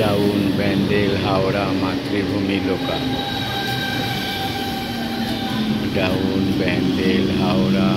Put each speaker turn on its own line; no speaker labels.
Town Bandel Howrah Mathrubhumi local. Town Bandel Howrah